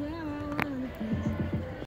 Yeah.